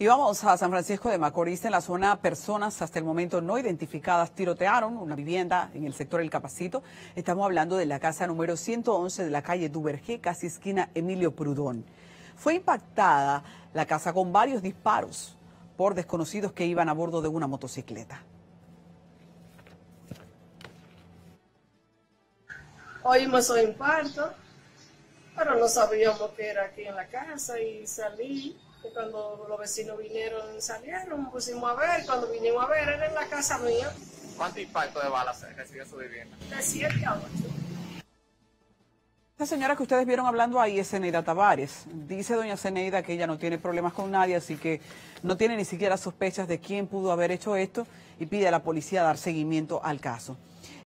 Y vamos a San Francisco de Macorís. En la zona, personas hasta el momento no identificadas tirotearon una vivienda en el sector El Capacito. Estamos hablando de la casa número 111 de la calle Duvergé, casi esquina Emilio Prudón. Fue impactada la casa con varios disparos por desconocidos que iban a bordo de una motocicleta. Oímos un impacto, pero no sabíamos que era aquí en la casa y salí y cuando los vecinos vinieron, salieron, pusimos a ver, cuando vinimos a ver, era en la casa mía. ¿Cuánto impacto de balas recibió su vivienda? De 7 a 8. La señora que ustedes vieron hablando ahí es Zeneida Tavares. Dice doña Zeneida que ella no tiene problemas con nadie, así que no tiene ni siquiera sospechas de quién pudo haber hecho esto y pide a la policía dar seguimiento al caso.